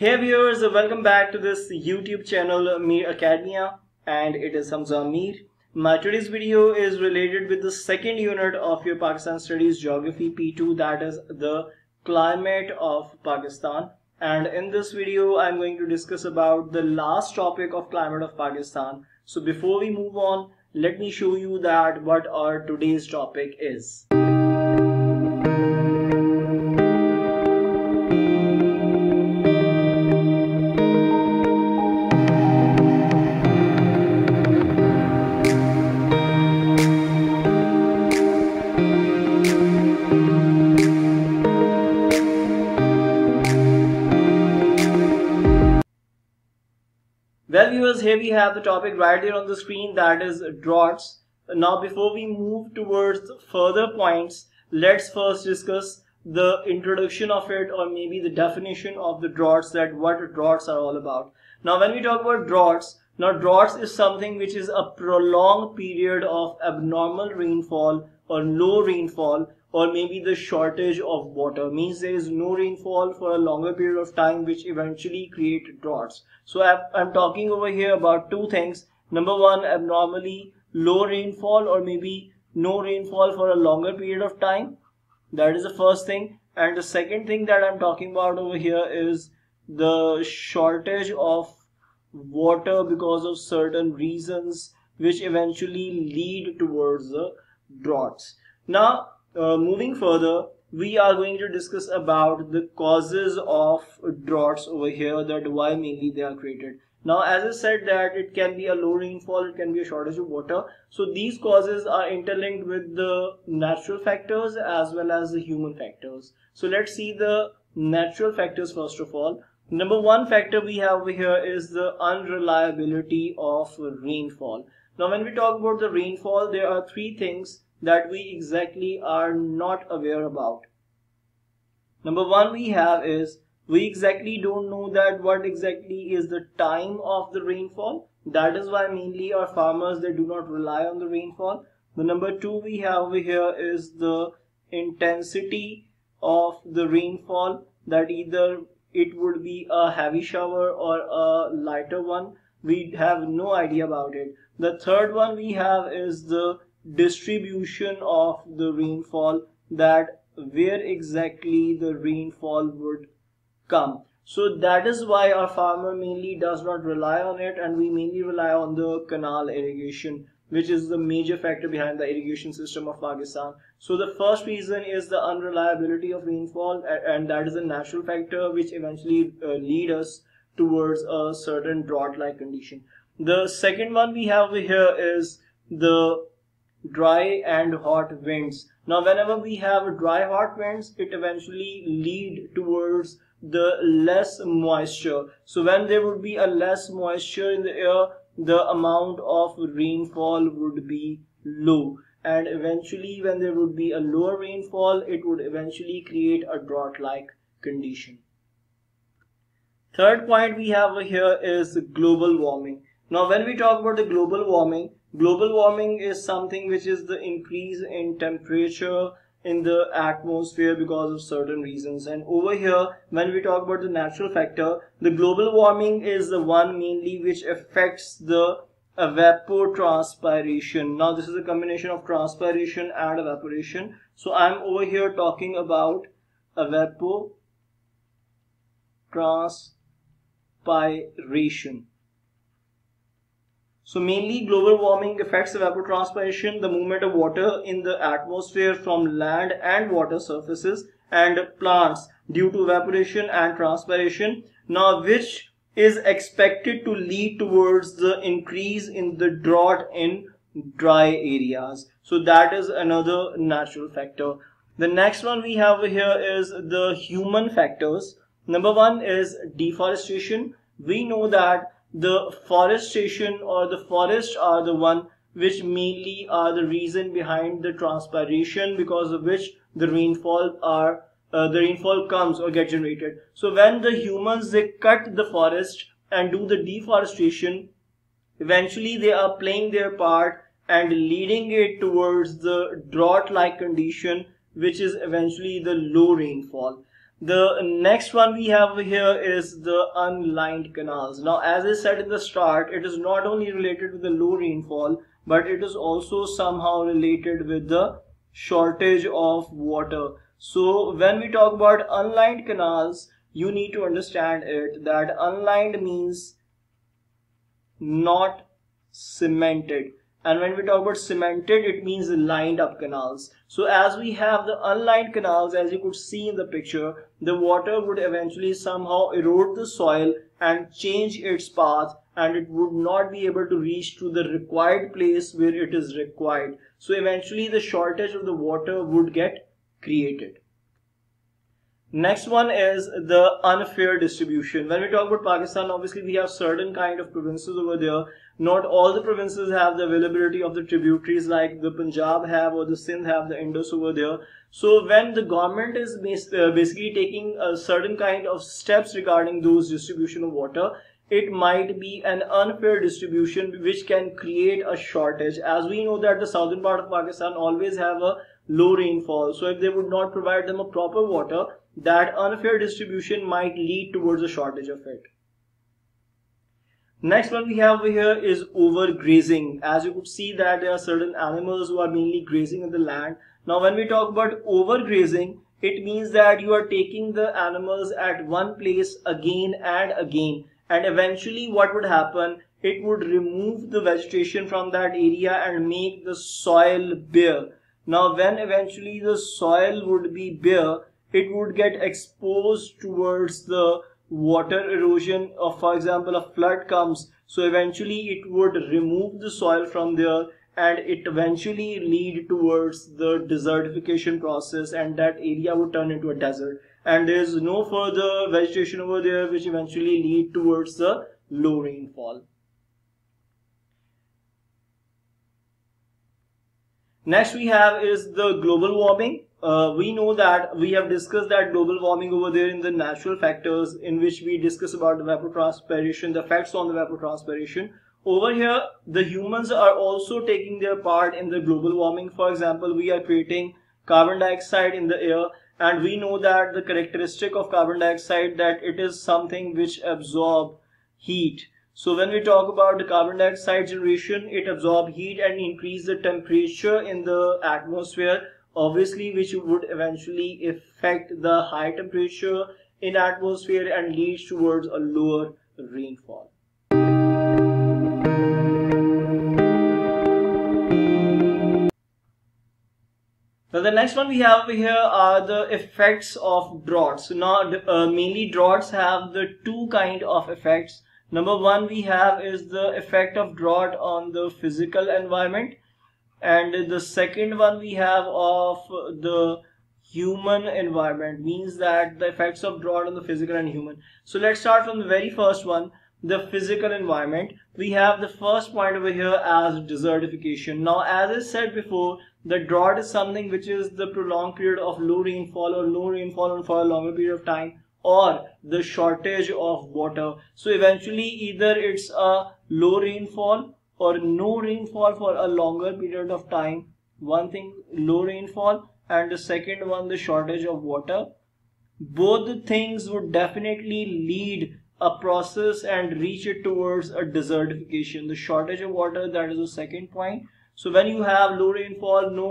Hey viewers, welcome back to this YouTube channel Mir Academia and it is Hamza Mir. My today's video is related with the second unit of your Pakistan Studies Geography P2 that is the climate of Pakistan and in this video I'm going to discuss about the last topic of climate of Pakistan. So before we move on, let me show you that what our today's topic is. Well viewers, here we have the topic right there on the screen that is droughts. Now before we move towards further points, let's first discuss the introduction of it or maybe the definition of the droughts that what droughts are all about. Now when we talk about droughts, now droughts is something which is a prolonged period of abnormal rainfall or low rainfall or maybe the shortage of water means there is no rainfall for a longer period of time which eventually create droughts. So i'm talking over here about two things. Number one abnormally low rainfall or maybe no rainfall for a longer period of time. That is the first thing. And the second thing that i'm talking about over here is the shortage of water because of certain reasons which eventually lead towards the droughts. Now uh, moving further we are going to discuss about the causes of droughts over here that why mainly they are created. Now as i said that it can be a low rainfall it can be a shortage of water. So these causes are interlinked with the natural factors as well as the human factors. So let's see the natural factors first of all. Number one factor we have over here is the unreliability of rainfall. Now when we talk about the rainfall there are three things that we exactly are not aware about. Number one we have is we exactly don't know that what exactly is the time of the rainfall. That is why mainly our farmers they do not rely on the rainfall. The number two we have over here is the intensity of the rainfall that either it would be a heavy shower or a lighter one. We have no idea about it. The third one we have is the distribution of the rainfall that where exactly the rainfall would come so that is why our farmer mainly does not rely on it and we mainly rely on the canal irrigation which is the major factor behind the irrigation system of Pakistan. So the first reason is the unreliability of rainfall and that is a natural factor which eventually uh, lead us towards a certain drought like condition. The second one we have here is the dry and hot winds. Now whenever we have dry hot winds, it eventually lead towards the less moisture. So when there would be a less moisture in the air, the amount of rainfall would be low. And eventually when there would be a lower rainfall, it would eventually create a drought-like condition. Third point we have here is global warming. Now when we talk about the global warming, global warming is something which is the increase in temperature in the atmosphere because of certain reasons. And over here when we talk about the natural factor the global warming is the one mainly which affects the evapotranspiration. Now this is a combination of transpiration and evaporation. So i'm over here talking about evapotranspiration so mainly global warming affects evapotranspiration, the movement of water in the atmosphere from land and water surfaces and plants due to evaporation and transpiration. Now which is expected to lead towards the increase in the drought in dry areas. So that is another natural factor. The next one we have here is the human factors. Number one is deforestation. We know that the forestation or the forest are the one which mainly are the reason behind the transpiration because of which the rainfall are uh, the rainfall comes or get generated. So when the humans they cut the forest and do the deforestation eventually they are playing their part and leading it towards the drought like condition which is eventually the low rainfall The next one we have here is the unlined canals. Now, as I said in the start, it is not only related with the low rainfall, but it is also somehow related with the shortage of water. So, when we talk about unlined canals, you need to understand it that unlined means not cemented and when we talk about cemented it means lined up canals. So as we have the unlined canals as you could see in the picture the water would eventually somehow erode the soil and change its path and it would not be able to reach to the required place where it is required. So eventually the shortage of the water would get created Next one is the unfair distribution. When we talk about Pakistan, obviously we have certain kind of provinces over there. Not all the provinces have the availability of the tributaries like the Punjab have or the Sindh have the Indus over there. So when the government is uh, basically taking a certain kind of steps regarding those distribution of water, it might be an unfair distribution which can create a shortage. As we know that the southern part of Pakistan always have a low rainfall. So if they would not provide them a proper water, that unfair distribution might lead towards a shortage of it. Next one we have over here is overgrazing. As you could see that there are certain animals who are mainly grazing in the land. Now when we talk about overgrazing, it means that you are taking the animals at one place again and again and eventually what would happen it would remove the vegetation from that area and make the soil bare now when eventually the soil would be bare it would get exposed towards the water erosion. For example a flood comes so eventually it would remove the soil from there and it eventually lead towards the desertification process and that area would turn into a desert. And there is no further vegetation over there which eventually lead towards the low rainfall next we have is the global warming uh, we know that we have discussed that global warming over there in the natural factors in which we discuss about the evapotranspiration, the effects on the evapotranspiration. Over here, the humans are also taking their part in the global warming. For example, we are creating carbon dioxide in the air and we know that the characteristic of carbon dioxide that it is something which absorb heat. So when we talk about the carbon dioxide generation, it absorbs heat and increase the temperature in the atmosphere obviously which would eventually affect the high temperature in atmosphere and leads towards a lower rainfall. Now the next one we have over here are the effects of droughts. Now uh, mainly droughts have the two kind of effects. Number one we have is the effect of drought on the physical environment. And the second one we have of the human environment means that the effects of drought on the physical and human. So let's start from the very first one the physical environment. We have the first point over here as desertification. Now as i said before the drought is something which is the prolonged period of low rainfall or low rainfall for a longer period of time or the shortage of water. So eventually either it's a low rainfall or no rainfall for a longer period of time. One thing low rainfall and the second one the shortage of water. Both the things would definitely lead a process and reach it towards a desertification. The shortage of water that is the second point so when you have low rainfall no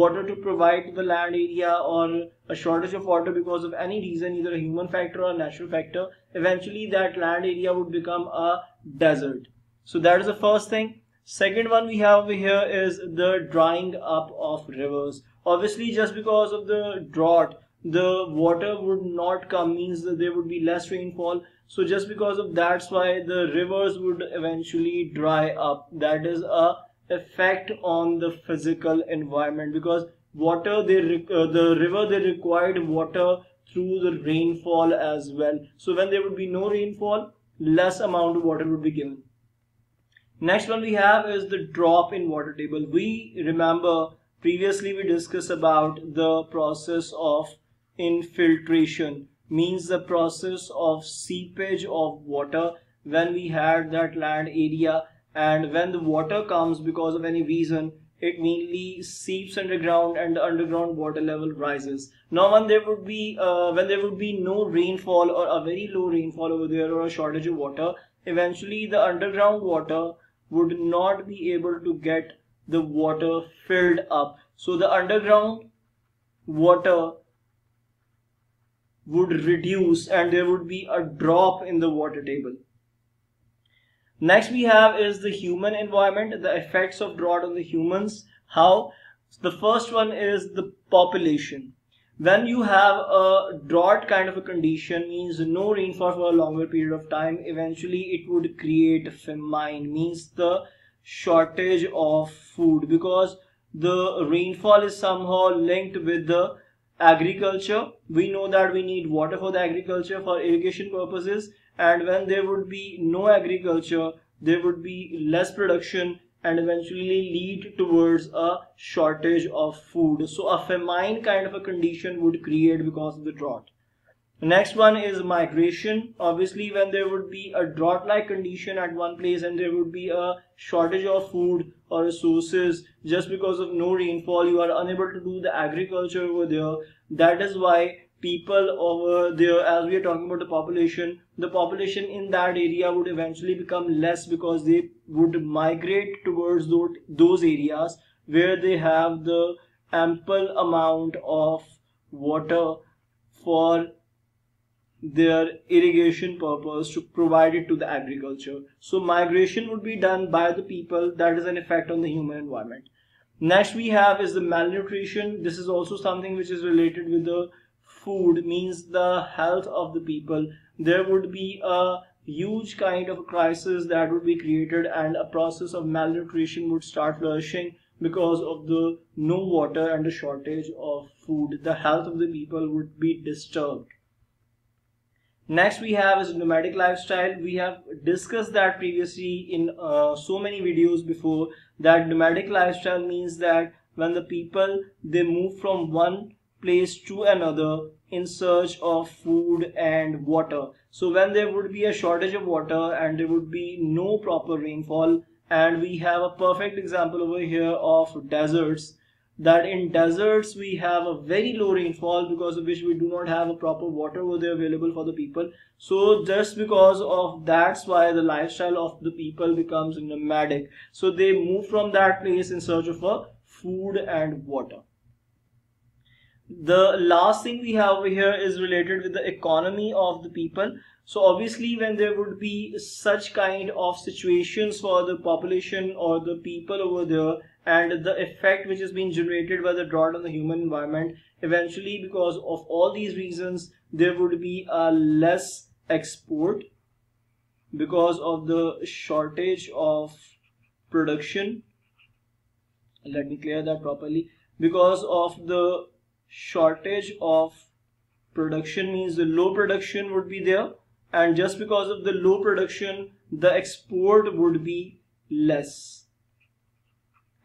water to provide to the land area or a shortage of water because of any reason either a human factor or a natural factor eventually that land area would become a desert so that is the first thing. Second one we have over here is the drying up of rivers. Obviously just because of the drought, the water would not come means that there would be less rainfall. So just because of that's why the rivers would eventually dry up. That is a effect on the physical environment because water they uh, the river they required water through the rainfall as well. So when there would be no rainfall, less amount of water would be given. Next one we have is the drop in water table. We remember previously we discussed about the process of infiltration means the process of seepage of water when we had that land area and when the water comes because of any reason it mainly seeps underground and the underground water level rises. Now when there would be uh, when there would be no rainfall or a very low rainfall over there or a shortage of water, eventually the underground water would not be able to get the water filled up. So the underground water would reduce and there would be a drop in the water table. Next we have is the human environment, the effects of drought on the humans. How? The first one is the population. When you have a drought kind of a condition means no rainfall for a longer period of time, eventually it would create famine, means the shortage of food because the rainfall is somehow linked with the agriculture. We know that we need water for the agriculture for irrigation purposes and when there would be no agriculture there would be less production and eventually lead towards a shortage of food. So a famine kind of a condition would create because of the drought. Next one is migration. Obviously when there would be a drought like condition at one place and there would be a shortage of food or resources just because of no rainfall you are unable to do the agriculture over there. That is why people over there as we are talking about the population the population in that area would eventually become less because they would migrate towards those areas where they have the ample amount of water for their irrigation purpose to provide it to the agriculture. So migration would be done by the people. That is an effect on the human environment. Next we have is the malnutrition. This is also something which is related with the food means the health of the people, there would be a huge kind of a crisis that would be created and a process of malnutrition would start flourishing because of the no water and the shortage of food. The health of the people would be disturbed. Next we have is nomadic lifestyle. We have discussed that previously in uh, so many videos before that nomadic lifestyle means that when the people they move from one place to another in search of food and water. So when there would be a shortage of water and there would be no proper rainfall and we have a perfect example over here of deserts that in deserts we have a very low rainfall because of which we do not have a proper water over there available for the people. So just because of that's why the lifestyle of the people becomes nomadic. So they move from that place in search of a food and water the last thing we have over here is related with the economy of the people. So obviously when there would be such kind of situations for the population or the people over there and the effect which is being generated by the drought on the human environment eventually because of all these reasons there would be a less export because of the shortage of production. Let me clear that properly. Because of the shortage of production means the low production would be there and just because of the low production the export would be less.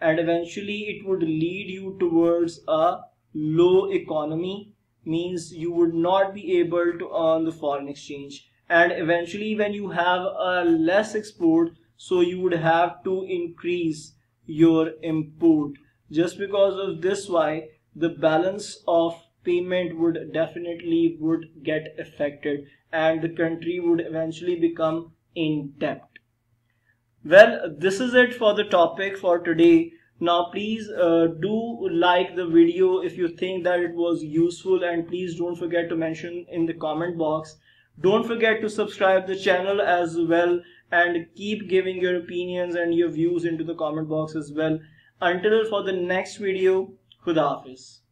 And eventually it would lead you towards a low economy means you would not be able to earn the foreign exchange. And eventually when you have a less export so you would have to increase your import. Just because of this why the balance of payment would definitely would get affected and the country would eventually become in debt well this is it for the topic for today. Now please uh, do like the video if you think that it was useful and please don't forget to mention in the comment box. Don't forget to subscribe the channel as well and keep giving your opinions and your views into the comment box as well. Until for the next video Khuda Hafiz.